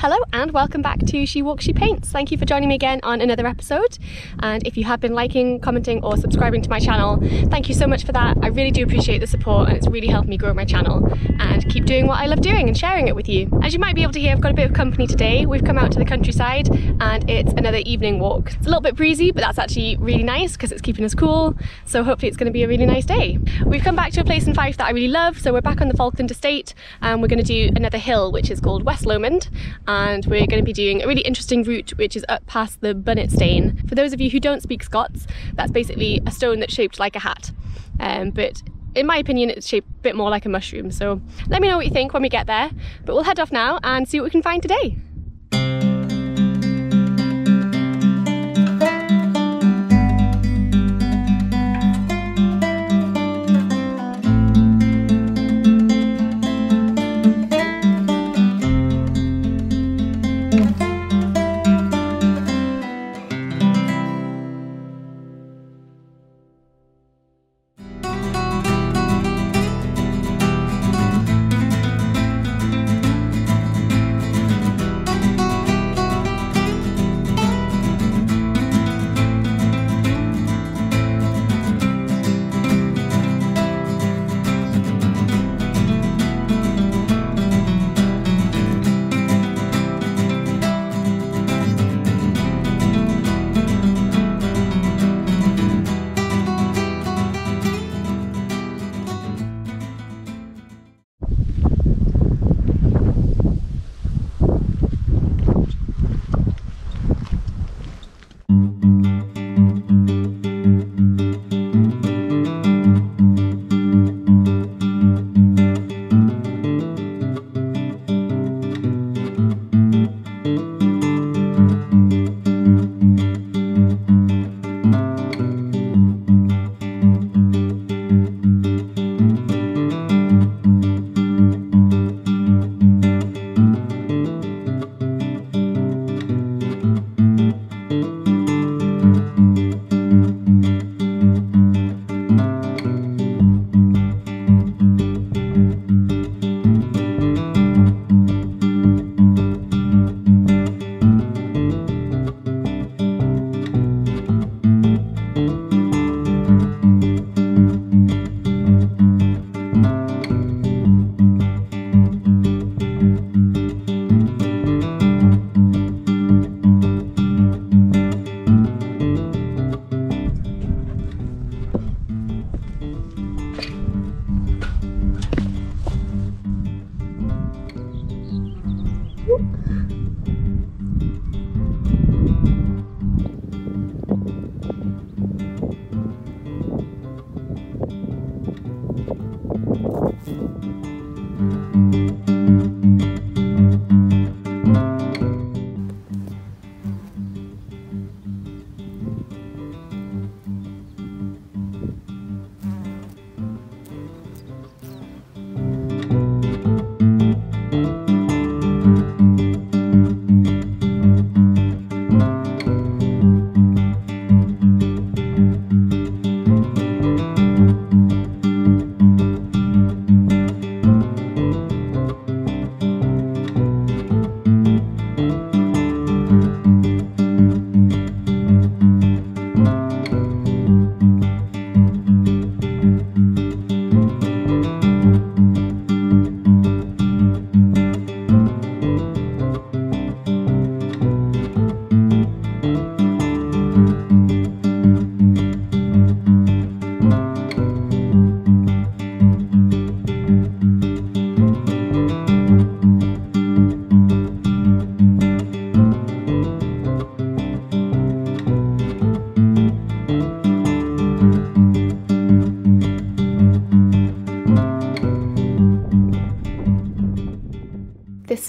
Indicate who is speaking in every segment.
Speaker 1: Hello and welcome back to She Walks, She Paints. Thank you for joining me again on another episode. And if you have been liking, commenting, or subscribing to my channel, thank you so much for that. I really do appreciate the support and it's really helped me grow my channel and keep doing what I love doing and sharing it with you. As you might be able to hear, I've got a bit of company today. We've come out to the countryside and it's another evening walk. It's a little bit breezy, but that's actually really nice because it's keeping us cool. So hopefully it's going to be a really nice day. We've come back to a place in Fife that I really love. So we're back on the Falkland Estate and we're going to do another hill, which is called West Lomond and we're going to be doing a really interesting route which is up past the Bunnet Stane. For those of you who don't speak Scots, that's basically a stone that's shaped like a hat. Um, but in my opinion, it's shaped a bit more like a mushroom. So let me know what you think when we get there. But we'll head off now and see what we can find today.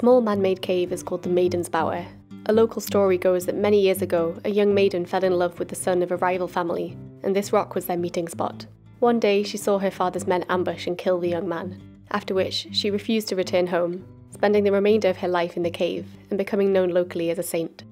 Speaker 1: Small man made cave is called the Maiden's Bower. A local story goes that many years ago, a young maiden fell in love with the son of a rival family, and this rock was their meeting spot. One day, she saw her father's men ambush and kill the young man, after which, she refused to return home, spending the remainder of her life in the cave and becoming known locally as a saint.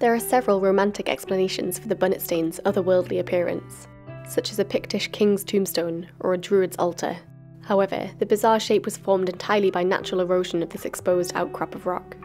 Speaker 1: There are several romantic explanations for the Bunnet Stane's otherworldly appearance, such as a Pictish king's tombstone or a druid's altar. However, the bizarre shape was formed entirely by natural erosion of this exposed outcrop of rock.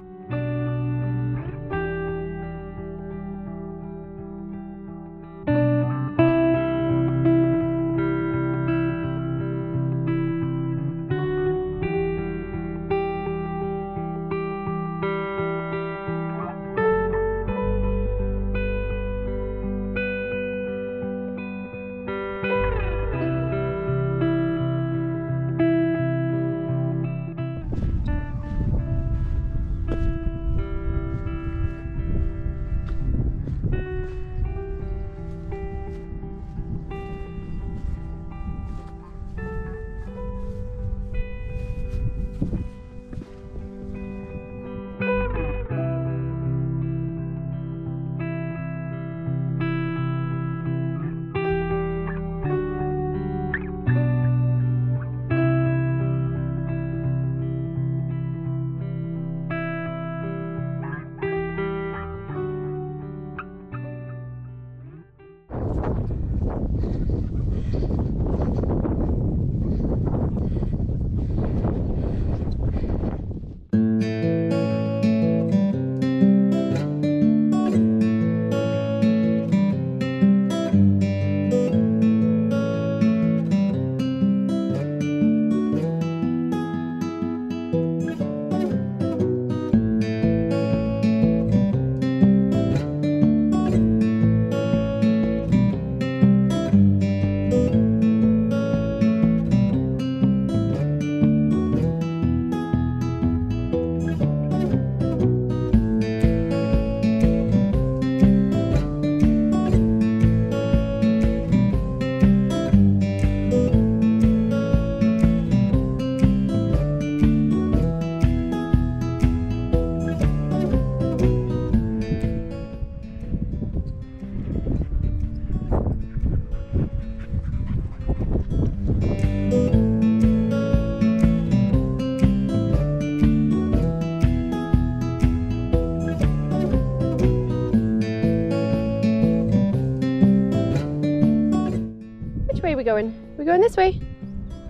Speaker 1: We going? We're going this way.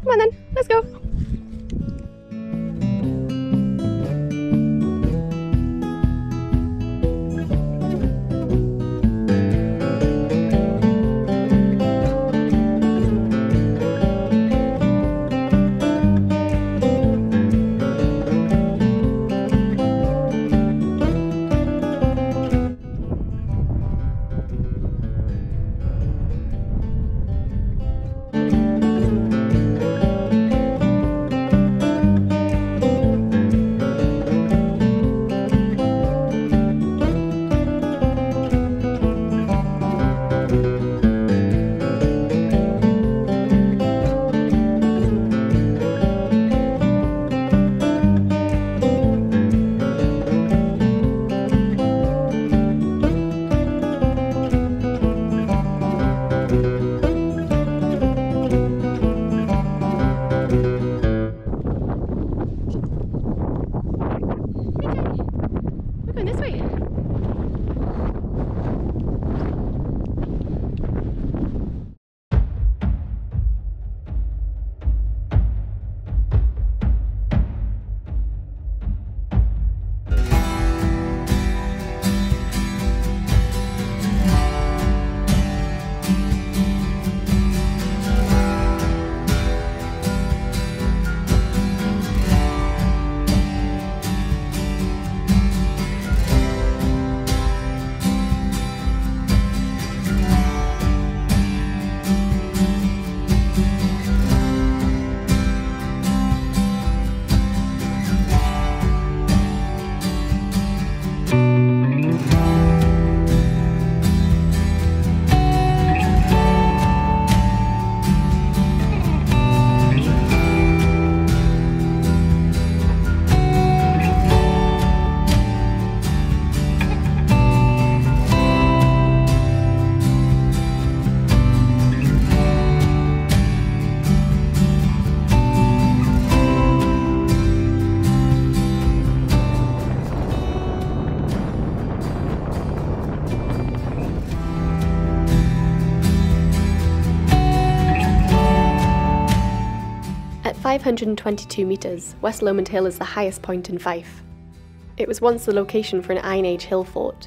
Speaker 1: Come on then, let's go. 522 metres, West Lomond Hill is the highest point in Fife. It was once the location for an Iron Age hill fort.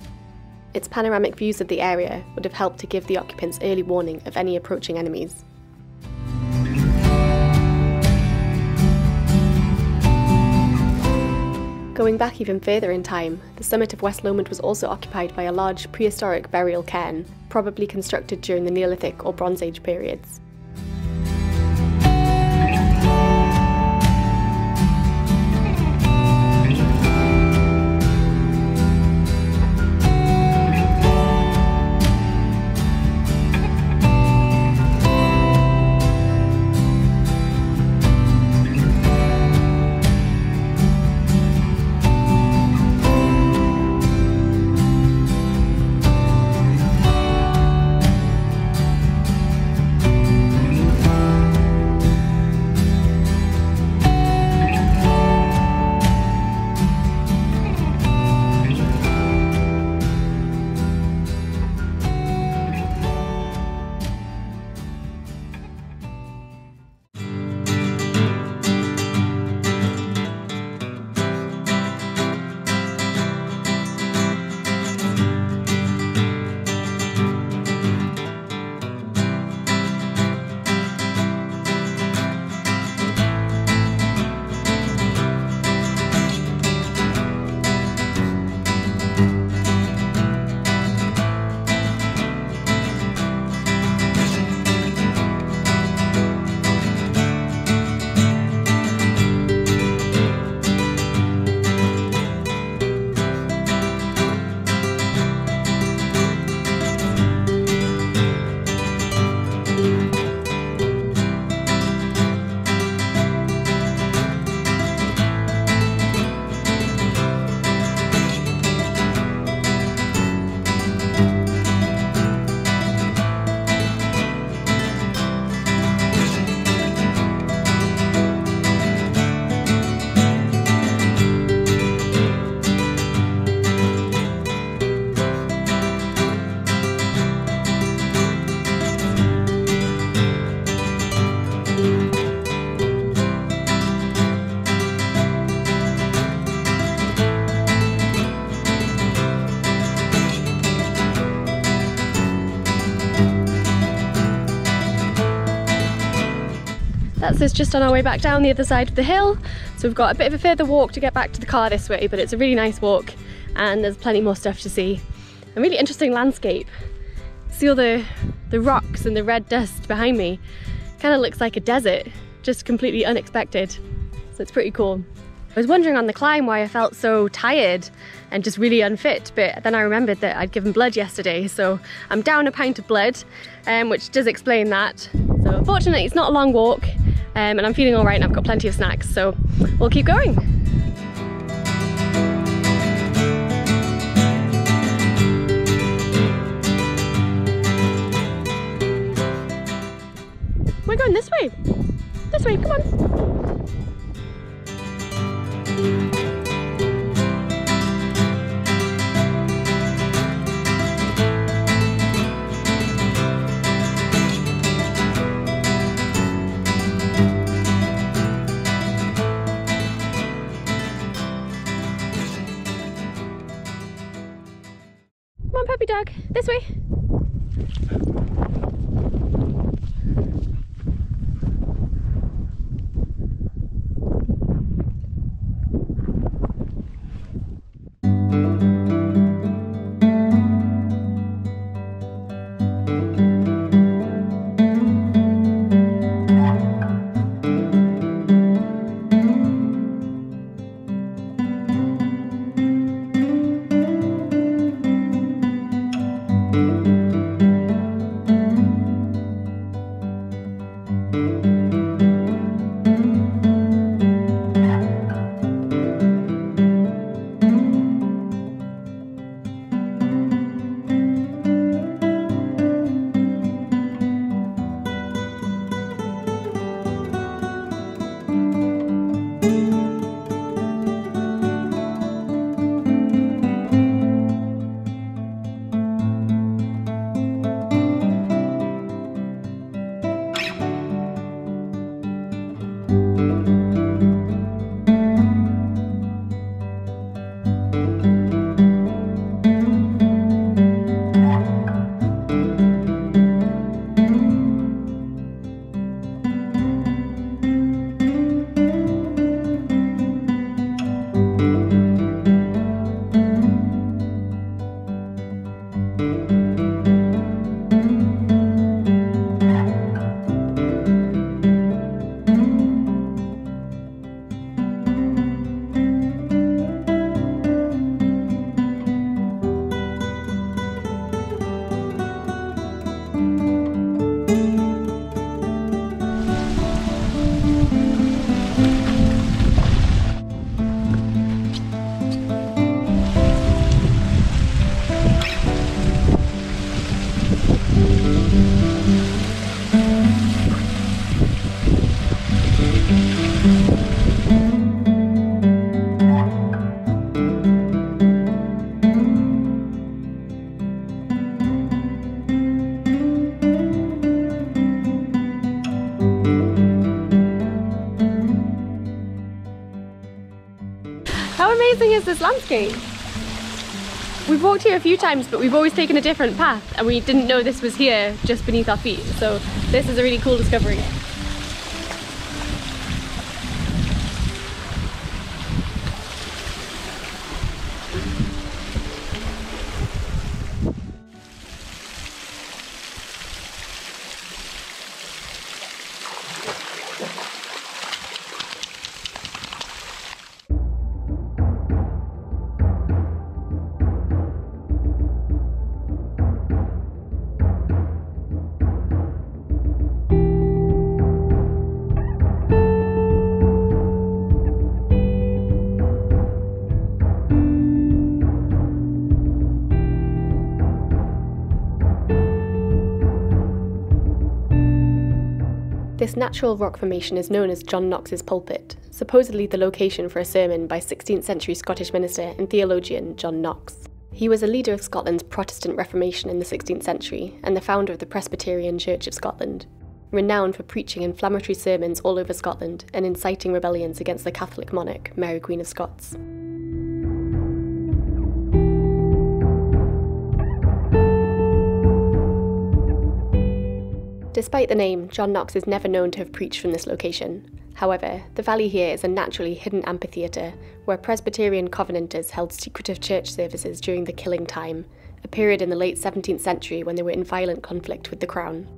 Speaker 1: Its panoramic views of the area would have helped to give the occupants early warning of any approaching enemies. Going back even further in time, the summit of West Lomond was also occupied by a large prehistoric burial cairn, probably constructed during the Neolithic or Bronze Age periods. Us just on our way back down the other side of the hill. So we've got a bit of a further walk to get back to the car this way, but it's a really nice walk and there's plenty more stuff to see. A really interesting landscape. See all the, the rocks and the red dust behind me. Kind of looks like a desert, just completely unexpected. So it's pretty cool. I was wondering on the climb why I felt so tired and just really unfit, but then I remembered that I'd given blood yesterday, so I'm down a pint of blood, um, which does explain that. So fortunately it's not a long walk, um, and I'm feeling all right and I've got plenty of snacks, so we'll keep going. We're going this way. This way, come on. puppy dog. This way. Amazing is this landscape? We've walked here a few times, but we've always taken a different path, and we didn't know this was here just beneath our feet. So this is a really cool discovery. This natural rock formation is known as John Knox's pulpit, supposedly the location for a sermon by 16th century Scottish minister and theologian John Knox. He was a leader of Scotland's Protestant Reformation in the 16th century and the founder of the Presbyterian Church of Scotland, renowned for preaching inflammatory sermons all over Scotland and inciting rebellions against the Catholic monarch, Mary Queen of Scots. Despite the name, John Knox is never known to have preached from this location. However, the valley here is a naturally hidden amphitheatre where Presbyterian Covenanters held secretive church services during the Killing Time, a period in the late 17th century when they were in violent conflict with the Crown.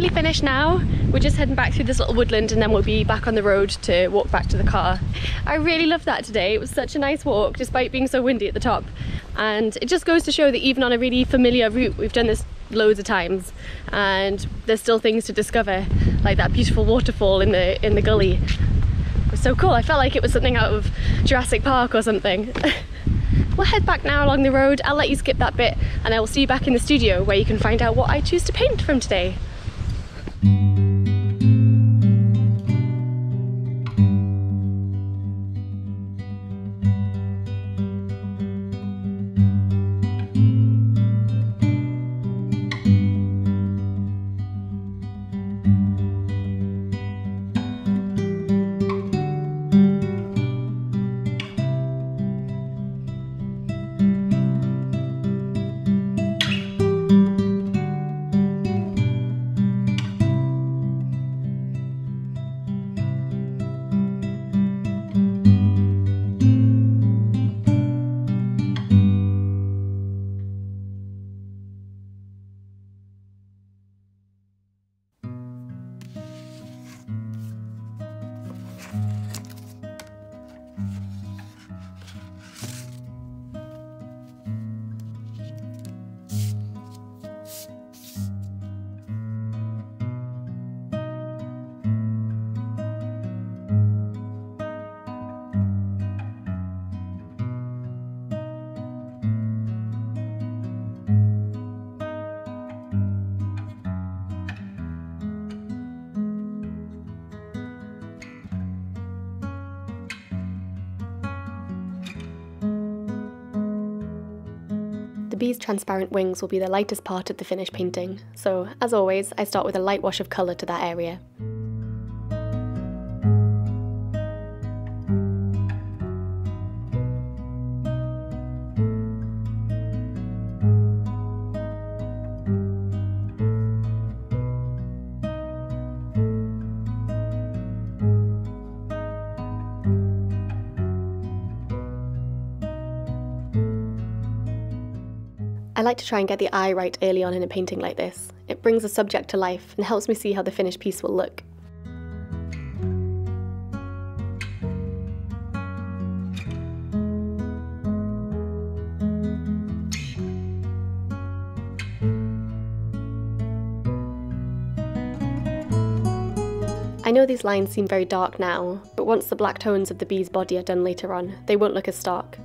Speaker 1: Nearly finished now. We're just heading back through this little woodland and then we'll be back on the road to walk back to the car. I really loved that today. It was such a nice walk despite being so windy at the top. And it just goes to show that even on a really familiar route, we've done this loads of times and there's still things to discover like that beautiful waterfall in the in the gully. It was so cool. I felt like it was something out of Jurassic Park or something. we'll head back now along the road. I'll let you skip that bit and I will see you back in the studio where you can find out what I choose to paint from today. Bee's transparent wings will be the lightest part of the finished painting, so as always, I start with a light wash of colour to that area. Like to try and get the eye right early on in a painting like this. It brings the subject to life and helps me see how the finished piece will look. I know these lines seem very dark now, but once the black tones of the bee's body are done later on, they won't look as stark.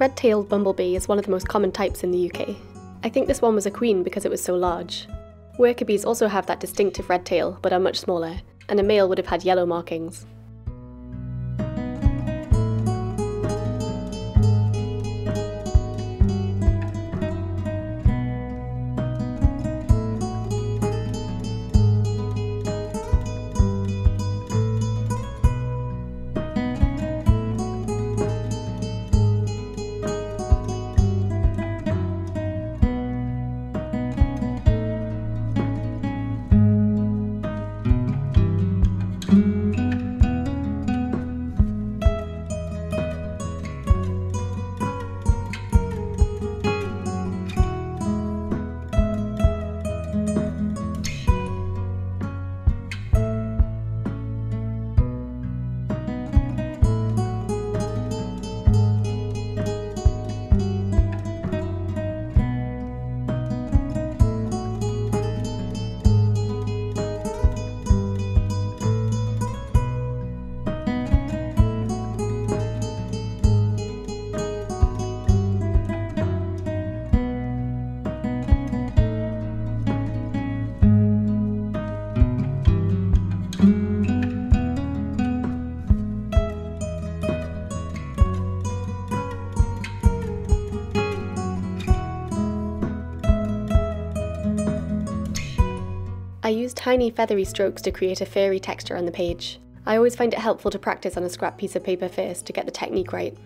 Speaker 1: Red-tailed bumblebee is one of the most common types in the UK. I think this one was a queen because it was so large. Worker bees also have that distinctive red tail, but are much smaller, and a male would have had yellow markings. I use tiny feathery strokes to create a fairy texture on the page. I always find it helpful to practice on a scrap piece of paper first to get the technique right.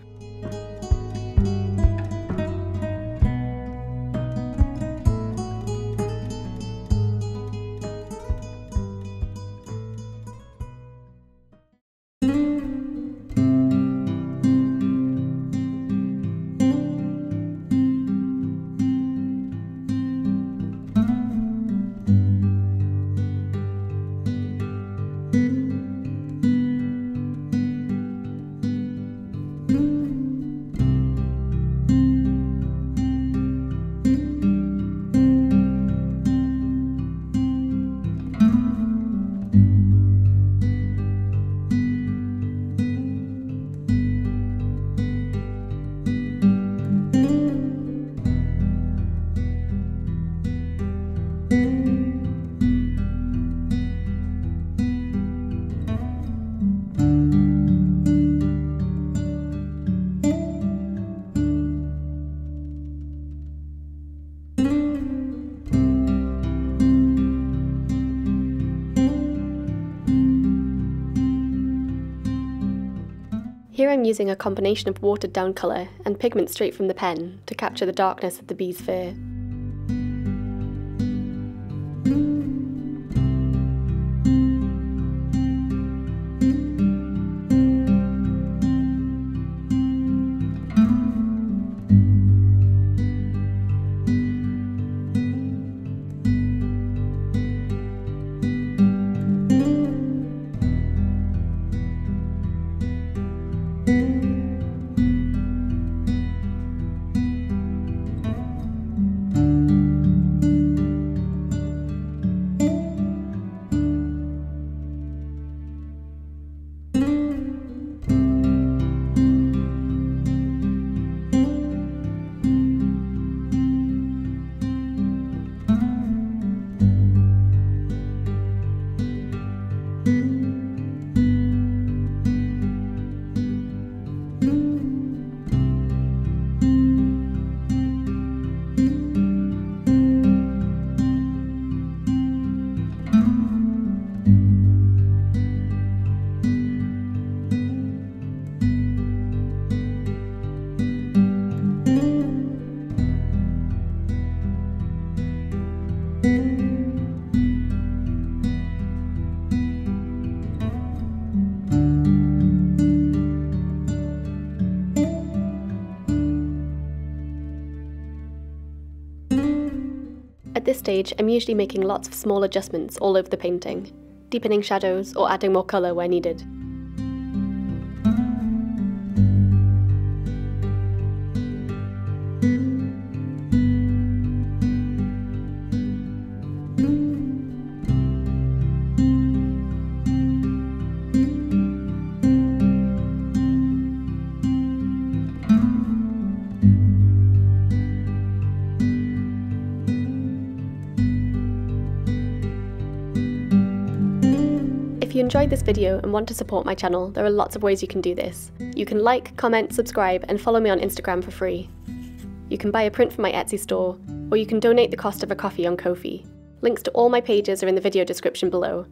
Speaker 1: Using a combination of watered down colour and pigment straight from the pen to capture the darkness of the bee's fur. At this stage, I'm usually making lots of small adjustments all over the painting, deepening shadows or adding more colour where needed. Enjoyed this video and want to support my channel, there are lots of ways you can do this. You can like, comment, subscribe, and follow me on Instagram for free. You can buy a print from my Etsy store, or you can donate the cost of a coffee on Ko-fi. Links to all my pages are in the video description below,